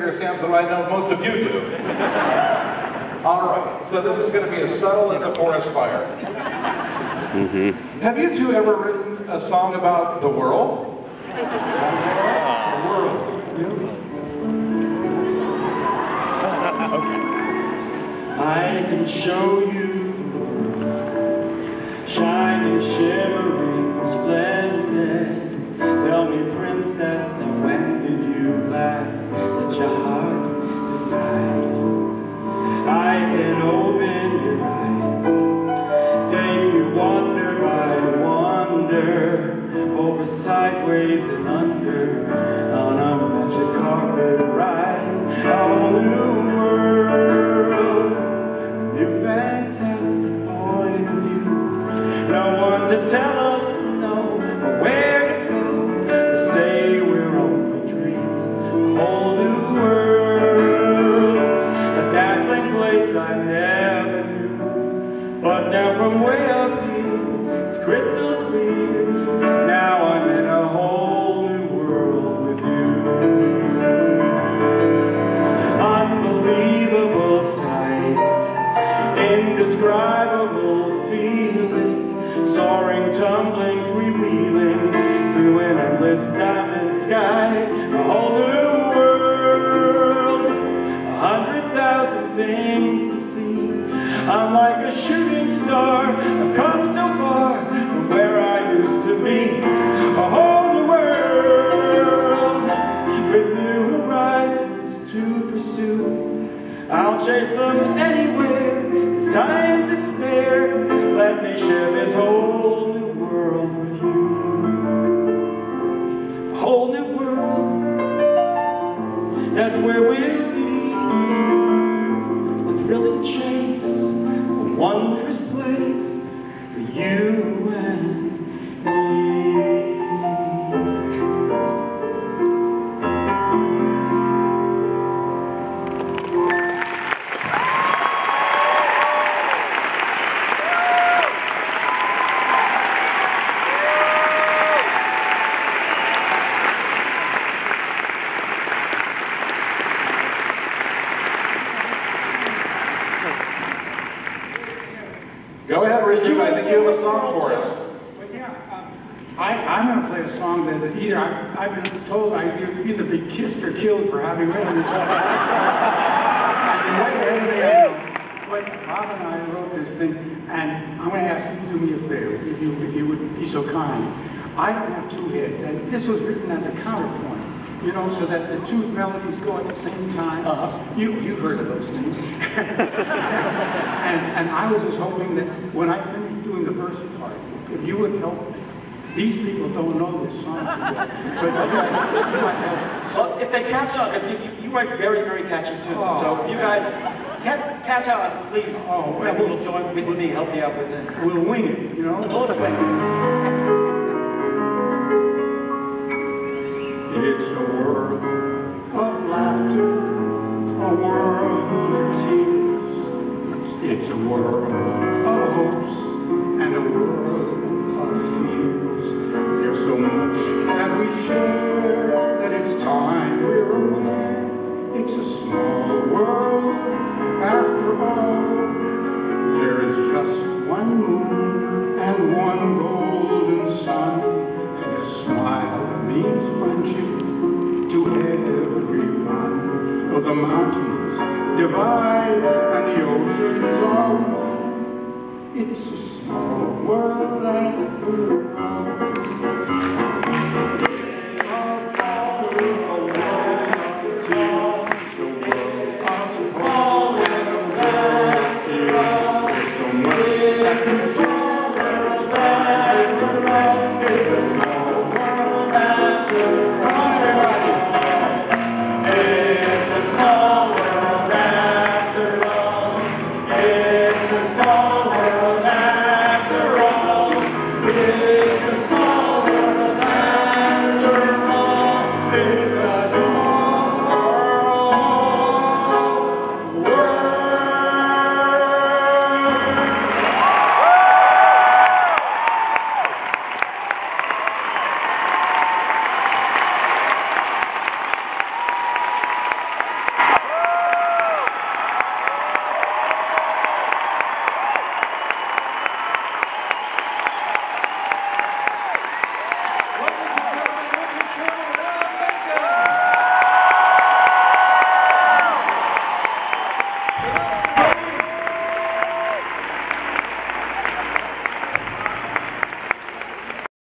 not have plans at Trader Sam's that I know most of you do. All right, so this is going to be as subtle as a forest fire. Have you two ever written a song about the world? The world. I can show you the world, shining, shimmering, over sideways and under, on a magic carpet indescribable feeling, soaring, tumbling, freewheeling through an endless diamond sky. A whole new world, a hundred thousand things to see. I'm like a shooting star. I've come so far from where I used to be. A whole new world with new horizons to pursue. I'll chase them chase, a wondrous place for you and you have a song for us. Yeah, um, I, I'm going to play a song that either I, I've been told I'd either be kissed or killed for having written this song. I'm way ahead of the game. But Bob and I wrote this thing, and I'm going to ask you to do me a favor, if you if you would be so kind. I don't have two heads, and this was written as a counterpoint. You know, so that the two melodies go at the same time. You you've heard of those things. And, and I was just hoping that when I finished doing the verse part, if you would help me. These people don't know this song too well, but you might, you might help. Well, if they catch on, because you, you, you write very, very catchy tunes. Oh, so if you guys ca- catch on, please, Oh, have a little join with me, help me out with it. We'll wing it, you know? Both way. It's a world of laughter, a world of tears. It's, it's a world that it's time we're aware. It's a small world after all. There is just one moon and one golden sun, and a smile means friendship to everyone. Though the mountains divide and the oceans are wide, it's a small world after